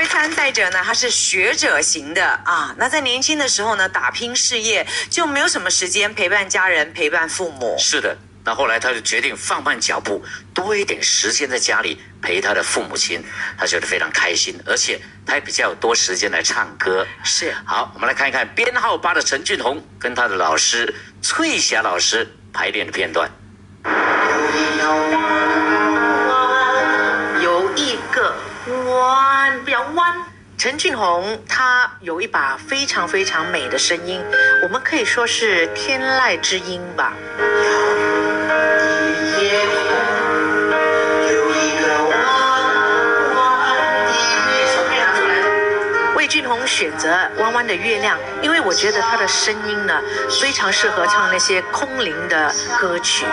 位参赛者呢，他是学者型的啊。那在年轻的时候呢，打拼事业，就没有什么时间陪伴家人、陪伴父母。是的，那后来他就决定放慢脚步，多一点时间在家里陪他的父母亲，他觉得非常开心，而且他也比较多时间来唱歌。是好，我们来看一看编号八的陈俊宏跟他的老师翠霞老师排练的片段。有一个弯，不要弯。陈俊宏他有一把非常非常美的声音，我们可以说是天籁之音吧。魏俊宏选择《弯弯的月亮》，因为我觉得他的声音呢，非常适合唱那些空灵的歌曲。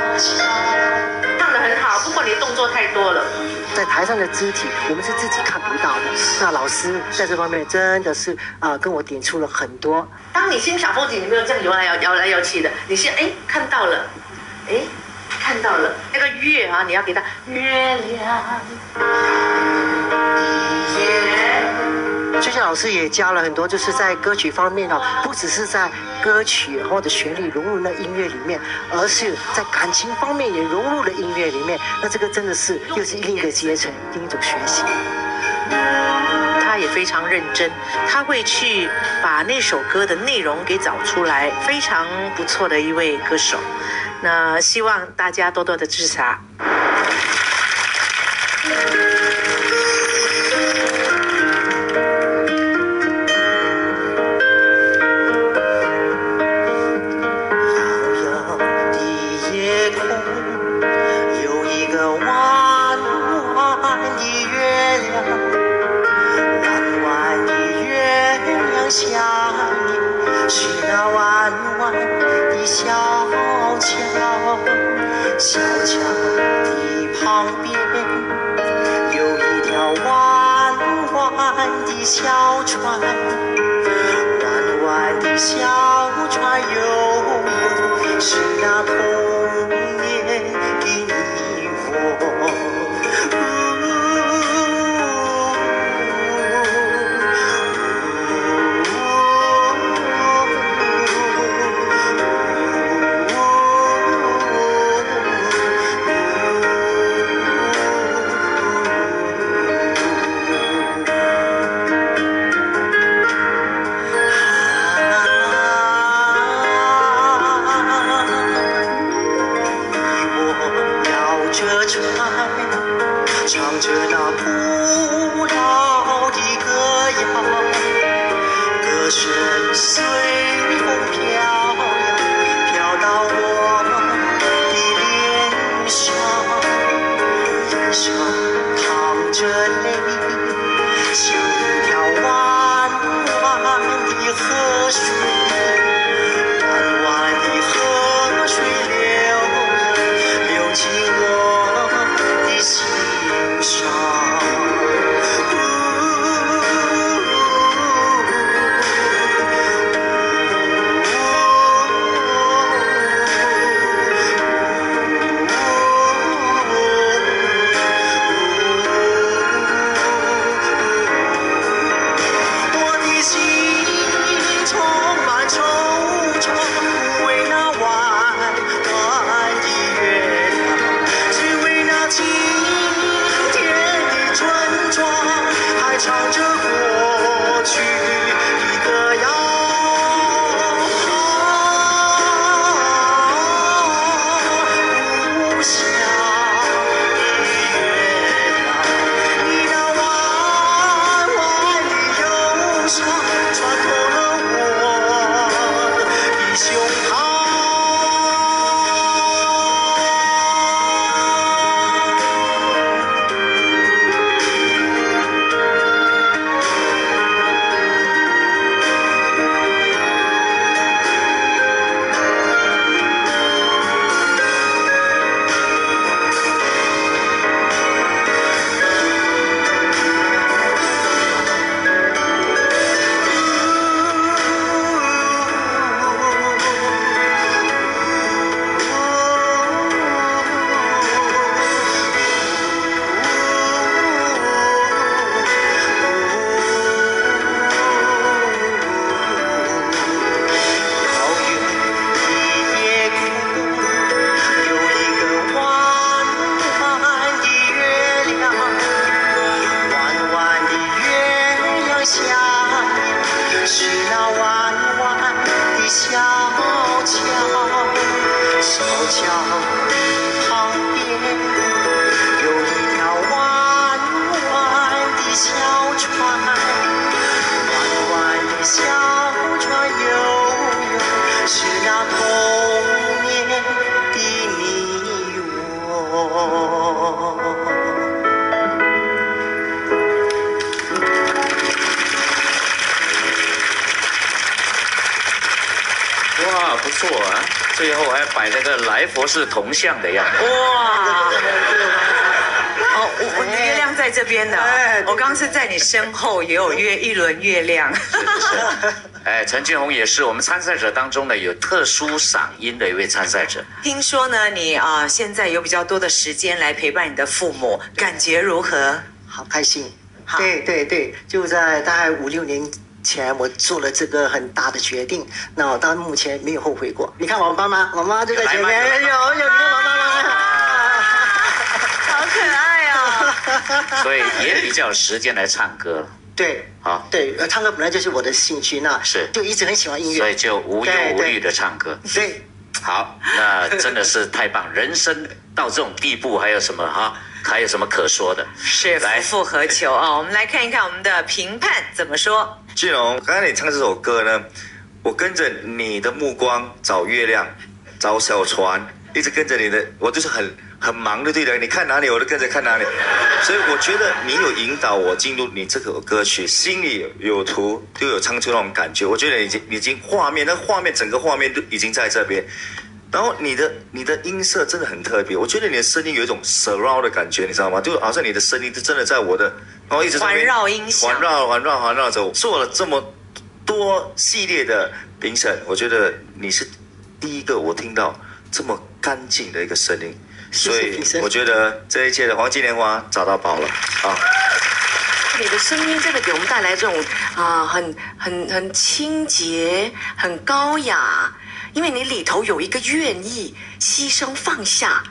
很好，不过你的动作太多了。在台上的肢体，我们是自己看不到的。那老师在这方面真的是啊、跟我点出了很多。当你欣赏风景，你没有这样摇来摇摇来摇去的，你是哎看到了，哎看到了那个月啊，你要给它月亮。最近老师也教了很多，就是在歌曲方面哦，不只是在歌曲或者旋律融入了音乐里面，而是在感情方面也融入了音乐里面。那这个真的是又是另一个阶层，另一种学习。他也非常认真，他会去把那首歌的内容给找出来，非常不错的一位歌手。那希望大家多多的支持啊小桥的旁边有一条弯弯的小船。弯弯的小船悠悠，是那后还摆了个来佛是铜像的样子。哇！哦，我我的月亮在这边的哎，我刚刚是在你身后也有月一轮月亮。是是。哎，陈俊宏也是我们参赛者当中呢有特殊嗓音的一位参赛者。听说呢，你啊、现在有比较多的时间来陪伴你的父母，感觉如何？好开心。好对对对，就在大概五六年前，我做了这个很大的决定，那我到目前没有后悔过。你看我妈妈，我妈就在前面，来有吗有，你看我妈妈。好可爱哦！所以也比较有时间来唱歌了。对好，对，呃唱歌本来就是我的兴趣，那是就一直很喜欢音乐，所以就无忧无虑的唱歌。对。好，那真的是太棒！人生到这种地步，还有什么哈？还有什么可说的？是来夫复何求啊、我们来看一看我们的评判怎么说。俊荣，刚才你唱这首歌呢，我跟着你的目光找月亮，找小船，一直跟着你的，我就是很很忙的，对的。你看哪里，我都跟着看哪里。所以我觉得你有引导我进入你这首歌曲，心里有图，就有唱出那种感觉。我觉得已经已经画面，那画面整个画面都已经在这边。然后你的你的音色真的很特别，我觉得你的声音有一种 surround 的感觉，你知道吗？就好像你的声音就真的在我的，然后一直环绕音响环绕环绕环绕着，做了这么多系列的评审，我觉得你是第一个我听到这么干净的一个声音，所以我觉得这一届的黄金莲花找到宝了啊！你的声音真的给我们带来这种啊、很很很清洁、很高雅，因为你里头有一个愿意牺牲放下，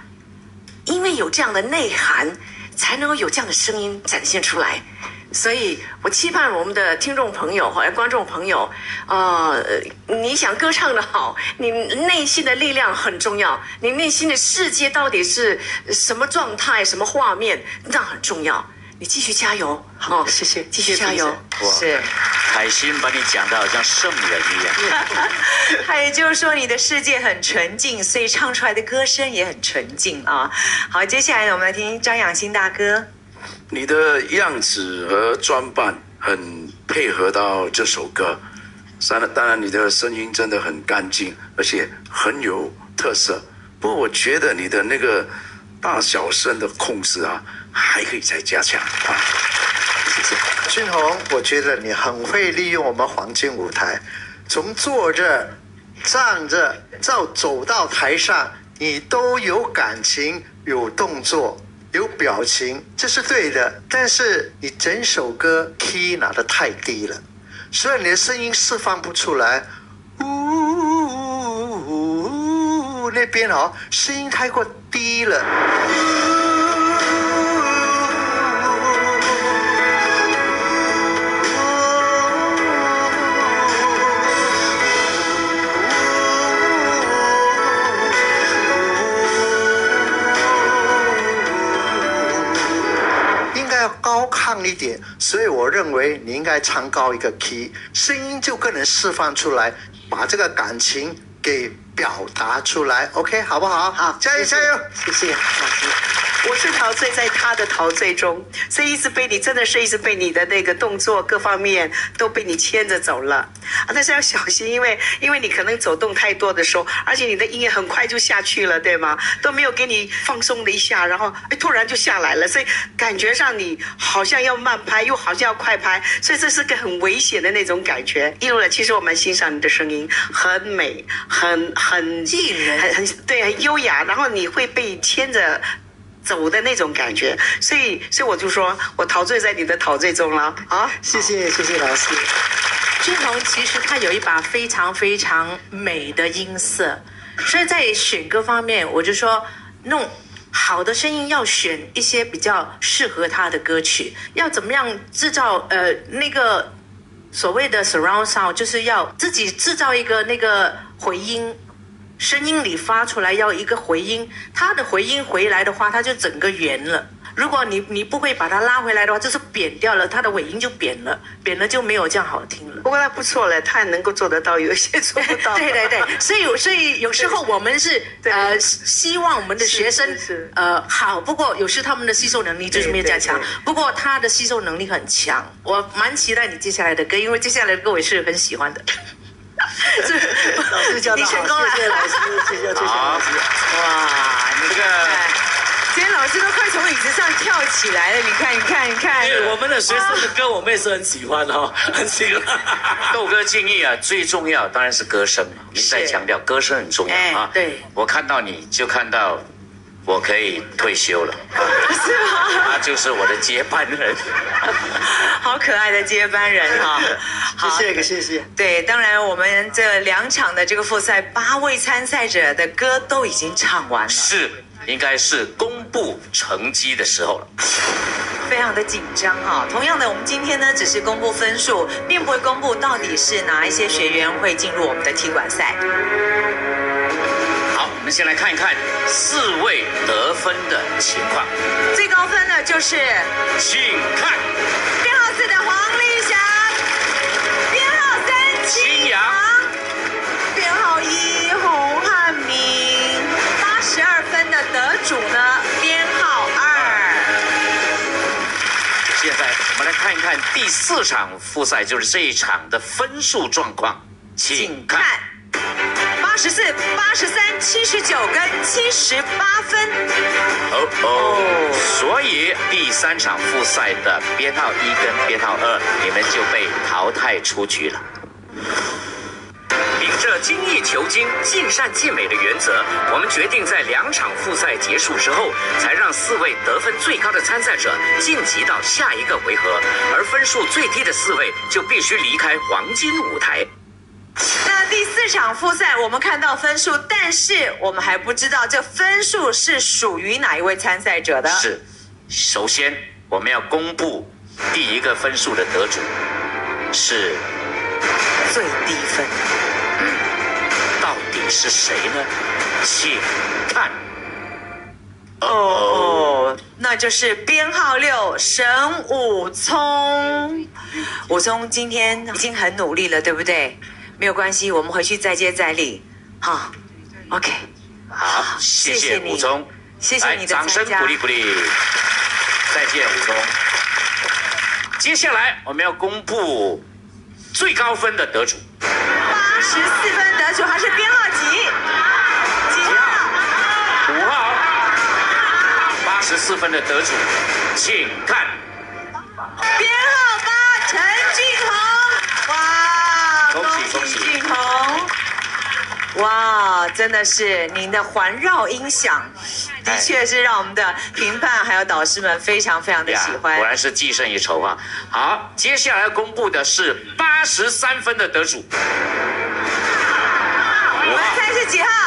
因为有这样的内涵，才能够有这样的声音展现出来。所以我期盼我们的听众朋友或者观众朋友，呃，你想歌唱的好，你内心的力量很重要，你内心的世界到底是什么状态、什么画面，那很重要。你继续加油，好哦谢谢继续加油。是，海星把你讲的好像圣人一样。还有就是说你的世界很纯净，所以唱出来的歌声也很纯净啊。好，接下来我们来听张养新大哥。你的样子和装扮很配合到这首歌，当然，当然你的声音真的很干净，而且很有特色。不过我觉得你的那个大小声的控制啊，还可以再加强啊。谢谢。俊宏，我觉得你很会利用我们黄金舞台，从坐着、站着到走到台上，你都有感情、有动作、有表情，这是对的。但是你整首歌 key 拿得太低了，所以你的声音释放不出来。那边哦，声音太过低了。应该要高亢一点，所以我认为你应该唱高一个 key，声音就更能释放出来，把这个感情给表达出来。OK，好不好？好，加油加油！谢谢老师。我是陶醉在他的陶醉中，所以一直被你真的是一直被你的那个动作各方面都被你牵着走了啊！但是要小心，因为因为你可能走动太多的时候，而且你的音乐很快就下去了，对吗？都没有给你放松了一下，然后哎突然就下来了，所以感觉上你好像要慢拍，又好像要快拍，所以这是个很危险的那种感觉。一路来，其实我蛮欣赏你的声音，很美，很很吸引人很很对，很优雅，然后你会被牵着。走的那种感觉，所以，所以我就说我陶醉在你的陶醉中了啊！谢谢谢谢老师。君宏其实他有一把非常非常美的音色，所以在选歌方面，我就说弄好的声音要选一些比较适合他的歌曲，要怎么样制造呃那个所谓的 surround sound，就是要自己制造一个那个回音。声音里发出来要一个回音，它的回音回来的话，它就整个圆了。如果你你不会把它拉回来的话，就是扁掉了，它的尾音就扁了，扁了就没有这样好听了。不过他不错了，他能够做得到，有一些做不到。对对对，所以所以有时候我们是呃希望我们的学生呃好，不过有时他们的吸收能力就是没有这样强不过他的吸收能力很强，我蛮期待你接下来的歌，因为接下来的歌我也是很喜欢的。是老师教的好，谢谢老师，谢谢谢谢老师。哇，你这个看，今天老师都快从椅子上跳起来了，你看，你看，你看因。为我们的学生的歌我们也是很喜欢哦，很喜欢。豆哥敬意啊，最重要当然是歌声嘛。您在强调歌声很重要哎啊。对我看到你就看到我可以退休了，是吗？他就是我的接班人。好可爱的接班人哈、好谢谢谢谢。对，当然我们这两场的这个复赛，八位参赛者的歌都已经唱完了，是，应该是公布成绩的时候了。非常的紧张哈、同样的，我们今天呢只是公布分数，并不会公布到底是哪一些学员会进入我们的踢馆赛。好，我们先来看一看四位得分的情况，最高分的就是请看编号四的黄丽霞，编号三青阳编号一洪汉明，八十二分的得主呢，编号二。现在我们来看一看第四场复赛，就是这一场的分数状况，请看。八十四、八十三、七十九跟七十八分，哦哦，所以第三场复赛的编号一跟编号二，你们就被淘汰出局了。秉着精益求精、尽善尽美的原则，我们决定在两场复赛结束之后，才让四位得分最高的参赛者晋级到下一个回合，而分数最低的四位就必须离开黄金舞台。那第四场复赛我们看到分数，但是我们还不知道这分数是属于哪一位参赛者的。是，首先我们要公布第一个分数的得主是最低分。到底是谁呢？请看。哦，那就是编号六沈武聪。武聪今天已经很努力了，对不对？没有关系，我们回去再接再厉。好，OK，好，谢谢武聪，谢谢你的来掌声鼓励鼓励。再见，武聪。接下来我们要公布最高分的得主，八十四分得主，还是编号几？几号？五号，八十四分的得主，请看。编号八，陈俊宏。哇，恭喜恭喜俊宏！哇，真的是您的环绕音响，的确是让我们的评判还有导师们非常非常的喜欢果。然是技胜一筹啊！好，接下来要公布的是八十三分的得主，我们猜是几号？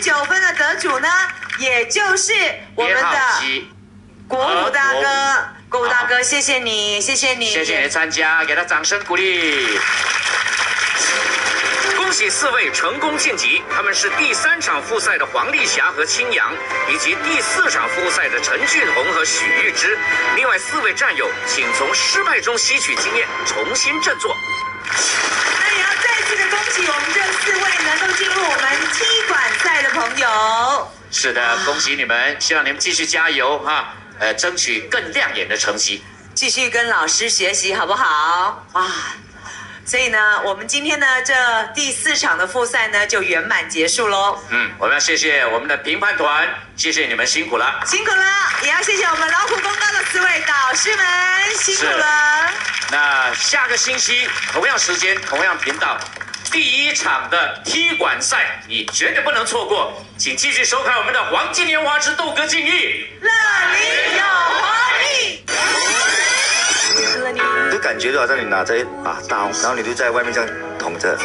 十九分的得主呢，也就是我们的七，国武大哥。国武大哥，谢谢你，谢谢你，谢谢你的参加，给他掌声鼓励。恭喜四位成功晋级，他们是第三场复赛的黄丽霞和青阳，以及第四场复赛的陈俊宏和许玉芝。另外四位战友，请从失败中吸取经验，重新振作。那也要恭喜我们这四位能够进入我们踢馆赛的朋友。是的，恭喜你们，希望你们继续加油哈，呃，争取更亮眼的成绩。继续跟老师学习，好不好？啊！所以呢，我们今天呢这第四场的复赛呢就圆满结束喽，嗯，我们要谢谢我们的评判团，谢谢你们辛苦了。辛苦了！也要谢谢我们劳苦功高的四位导师们，辛苦了。那下个星期同样时间、同样频道，第一场的踢馆赛你绝对不能错过，请继续收看我们的《黄金年华之斗歌竞艺》。乐里有活力。就感觉就好像你拿着一把刀，然后你就在外面这样捅捅着。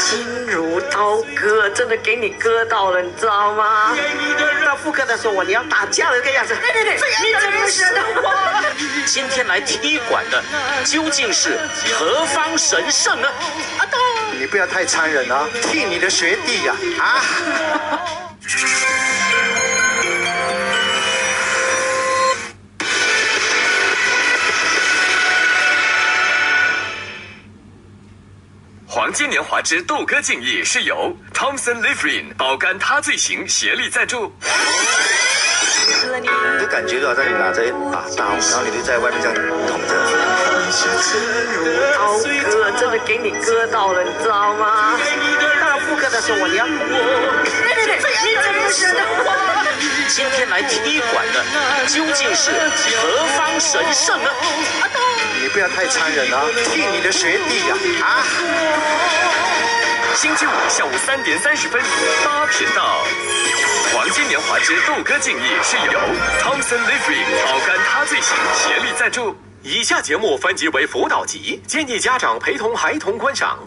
心如刀割，真的给你割到了，你知道吗？到副歌的时候，我你要打架的这个样子。对对对，你怎么是的？今天来踢馆的究竟是何方神圣呢？阿东你不要太残忍啊！替你的学弟呀、啊！黄金年华之豆哥敬意是由 Thompson Livrin 保肝他罪行协力赞助。你就感觉就好像你拿着一把刀，然后你就在外面这样捅着。刀割，真的给你割到了，你知道吗？到副歌的时候，我你要。你？今天来踢馆的究竟是何方神圣呢？你不要太残忍啊！替你的学弟呀、啊！星期五下午三点三十分，八频道。黄金年华之豆哥敬意是由 Thompson Living 保肝他最行协力赞助。以下节目分级为辅导级，建议家长陪同孩童观赏。